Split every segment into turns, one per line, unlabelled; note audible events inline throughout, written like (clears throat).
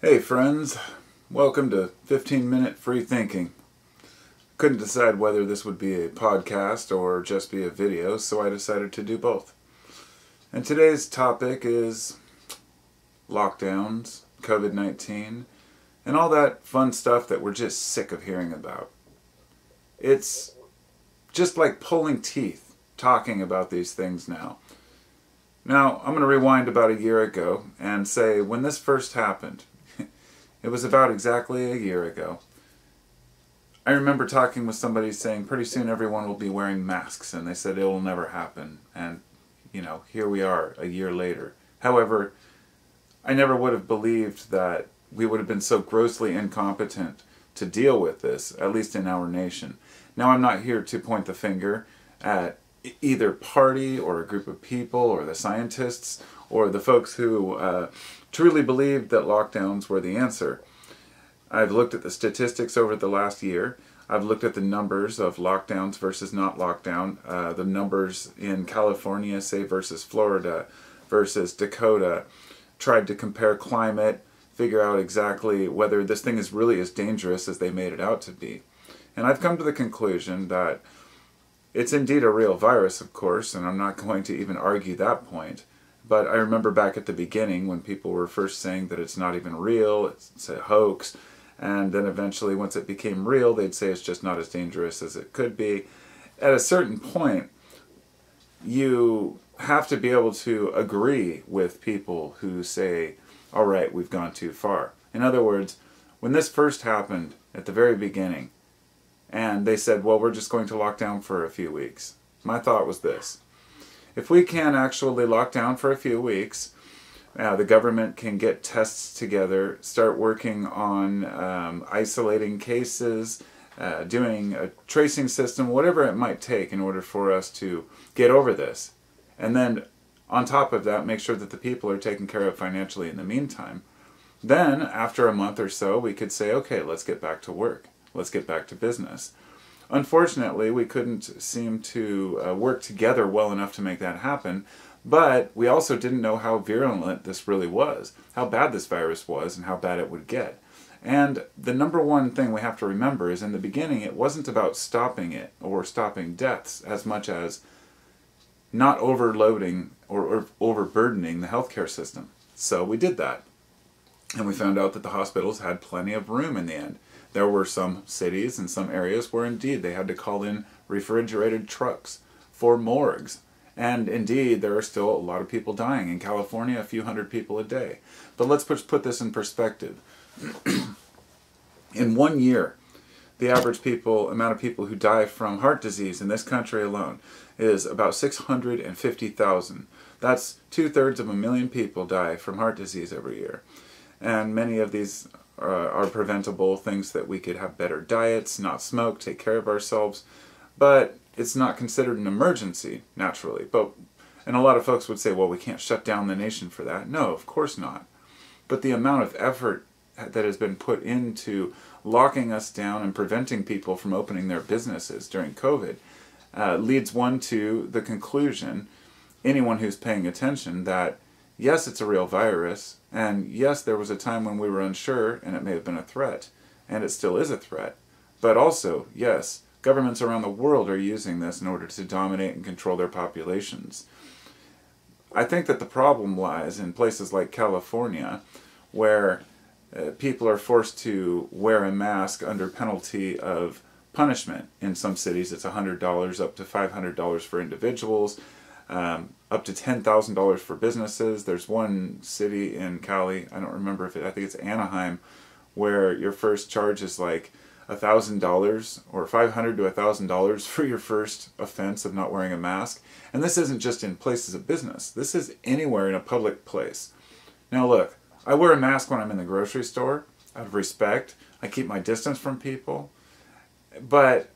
Hey friends, welcome to 15 Minute Free Thinking. Couldn't decide whether this would be a podcast or just be a video, so I decided to do both. And today's topic is lockdowns, COVID 19, and all that fun stuff that we're just sick of hearing about. It's just like pulling teeth talking about these things now. Now, I'm going to rewind about a year ago and say when this first happened, it was about exactly a year ago. I remember talking with somebody saying pretty soon everyone will be wearing masks, and they said it will never happen. And, you know, here we are a year later. However, I never would have believed that we would have been so grossly incompetent to deal with this, at least in our nation. Now, I'm not here to point the finger at either party or a group of people or the scientists or the folks who uh, truly believed that lockdowns were the answer. I've looked at the statistics over the last year. I've looked at the numbers of lockdowns versus not lockdown, uh, the numbers in California, say, versus Florida versus Dakota, tried to compare climate, figure out exactly whether this thing is really as dangerous as they made it out to be. And I've come to the conclusion that it's indeed a real virus, of course, and I'm not going to even argue that point. But I remember back at the beginning when people were first saying that it's not even real, it's a hoax, and then eventually once it became real, they'd say it's just not as dangerous as it could be. At a certain point, you have to be able to agree with people who say, all right, we've gone too far. In other words, when this first happened at the very beginning, and they said, well, we're just going to lock down for a few weeks. My thought was this if we can actually lock down for a few weeks, uh, the government can get tests together, start working on um, isolating cases, uh, doing a tracing system, whatever it might take in order for us to get over this. And then, on top of that, make sure that the people are taken care of financially in the meantime. Then, after a month or so, we could say, okay, let's get back to work. Let's get back to business. Unfortunately, we couldn't seem to uh, work together well enough to make that happen, but we also didn't know how virulent this really was, how bad this virus was, and how bad it would get. And the number one thing we have to remember is in the beginning, it wasn't about stopping it or stopping deaths as much as not overloading or, or overburdening the healthcare system. So we did that. And we found out that the hospitals had plenty of room in the end. There were some cities and some areas where indeed they had to call in refrigerated trucks for morgues. And indeed, there are still a lot of people dying. In California, a few hundred people a day. But let's put, this in perspective. (clears throat) in one year, the average people amount of people who die from heart disease in this country alone is about 650,000. That's two thirds of a million people die from heart disease every year. And many of these uh, are preventable, things that we could have better diets, not smoke, take care of ourselves. But it's not considered an emergency, naturally. But And a lot of folks would say, well, we can't shut down the nation for that. No, of course not. But the amount of effort that has been put into locking us down and preventing people from opening their businesses during COVID uh, leads one to the conclusion, anyone who's paying attention, that yes, it's a real virus, and yes, there was a time when we were unsure and it may have been a threat, and it still is a threat. But also, yes, governments around the world are using this in order to dominate and control their populations. I think that the problem lies in places like California, where uh, people are forced to wear a mask under penalty of punishment. In some cities, it's $100 up to $500 for individuals um, up to $10,000 for businesses. There's one city in Cali, I don't remember if it, I think it's Anaheim, where your first charge is like $1,000 or $500 to $1,000 for your first offense of not wearing a mask. And this isn't just in places of business. This is anywhere in a public place. Now look, I wear a mask when I'm in the grocery store out of respect. I keep my distance from people. But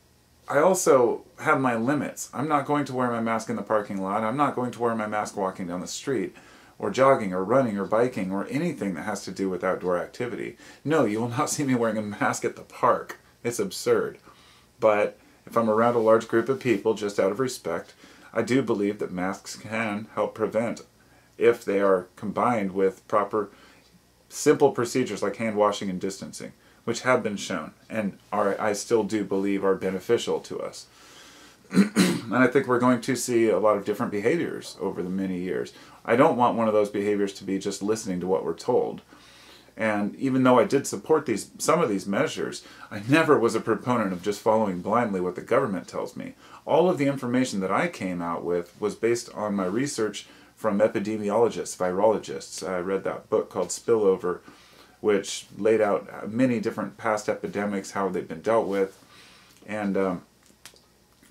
I also have my limits. I'm not going to wear my mask in the parking lot. I'm not going to wear my mask walking down the street or jogging or running or biking or anything that has to do with outdoor activity. No, you will (laughs) not see me wearing a mask at the park. It's absurd. But if I'm around a large group of people, just out of respect, I do believe that masks can help prevent if they are combined with proper simple procedures like hand washing and distancing, which have been shown and are I still do believe are beneficial to us. (clears throat) and I think we're going to see a lot of different behaviors over the many years. I don't want one of those behaviors to be just listening to what we're told. And even though I did support these some of these measures, I never was a proponent of just following blindly what the government tells me. All of the information that I came out with was based on my research from epidemiologists, virologists. I read that book called Spillover, which laid out many different past epidemics, how they've been dealt with, and um,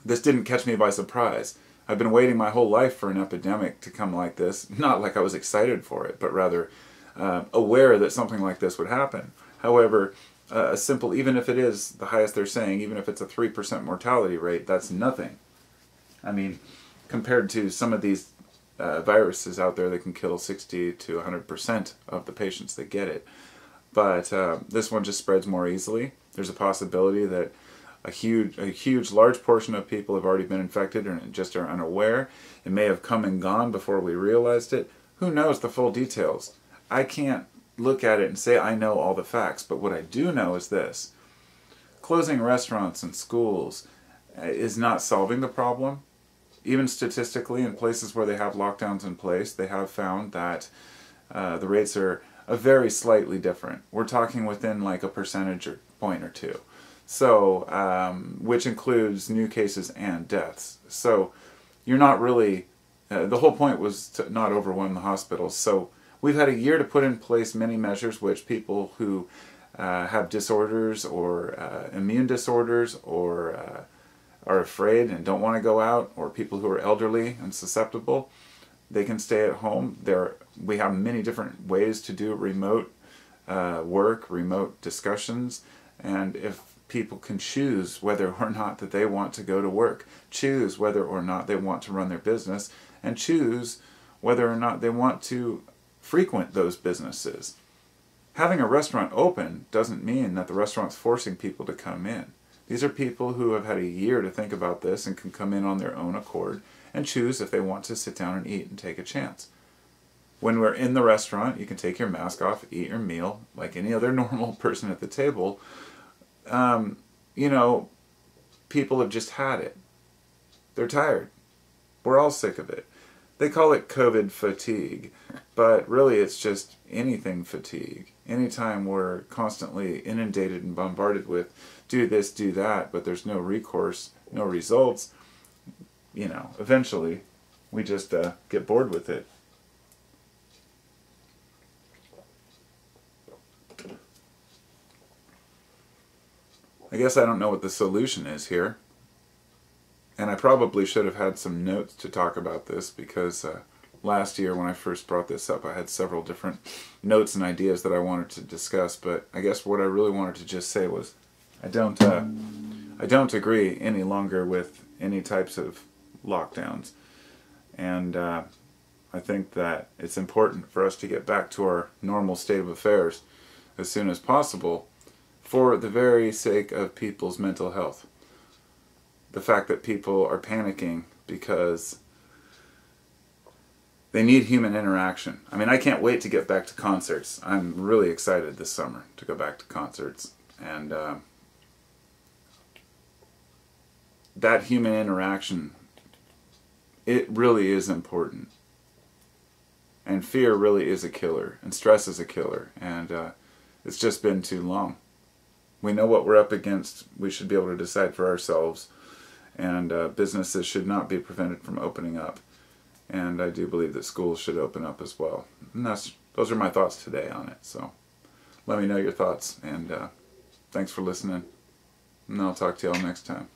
this didn't catch me by surprise. I've been waiting my whole life for an epidemic to come like this, (laughs) not like I was excited for it, but rather uh, aware that something like this would happen. However, uh, a simple, even if it is the highest they're saying, even if it's a 3% mortality rate, that's nothing. I mean, compared to some of these uh, viruses out there that can kill 60 to 100% of the patients that get it. But uh, this one just spreads more easily. There's a possibility that a huge, a huge, large portion of people have already been infected and just are unaware. It may have come and gone before we realized it. Who knows the full details? I can't look at it and say I know all the facts, but what I do know is this. Closing restaurants and schools uh, is not solving the problem. Even statistically, in places where they have lockdowns in place, they have found that uh, the rates are a very slightly different. We're talking within like a percentage or point or two. So, um, which includes new cases and deaths. So, you're not really, uh, the whole point was to not overwhelm the hospitals. So, we've had a year to put in place many measures which people who uh, have disorders or uh, immune disorders or uh, are afraid and don't want to go out, or people who are elderly and susceptible, they can stay at home. There, we have many different ways to do remote uh, work, remote discussions, and if people can choose whether or not that they want to go to work, choose whether or not they want to run their business, and choose whether or not they want to frequent those businesses. Having a restaurant open doesn't mean that the restaurant's forcing people to come in. These are people who have had a year to think about this and can come in on their own accord and choose if they want to sit down and eat and take a chance. When we're in the restaurant, you can take your mask off, eat your meal like any other (laughs) normal person at the table, um, you know, people have just had it. They're tired. We're all sick of it. They call it COVID fatigue, but really it's just anything fatigue. Anytime we're constantly inundated and bombarded with do this, do that, but there's no recourse, no results, you know, eventually we just uh, get bored with it. I guess I don't know what the solution is here. And I probably should have had some notes to talk about this because uh, last year when I first brought this up I had several different notes and ideas that I wanted to discuss but I guess what I really wanted to just say was I don't uh, I don't agree any longer with any types of lockdowns and uh, I think that it's important for us to get back to our normal state of affairs as soon as possible for the very sake of people's mental health. The fact that people are panicking because they need human interaction. I mean, I can't wait to get back to concerts. I'm really excited this summer to go back to concerts. And uh, that human interaction, it really is important. And fear really is a killer. And stress is a killer. And uh, it's just been too long we know what we're up against. We should be able to decide for ourselves. And uh, businesses should not be prevented from opening up. And I do believe that schools should open up as well. And that's those are my thoughts today on it. So let me know your thoughts. And uh, thanks for listening. And I'll talk to y'all next time.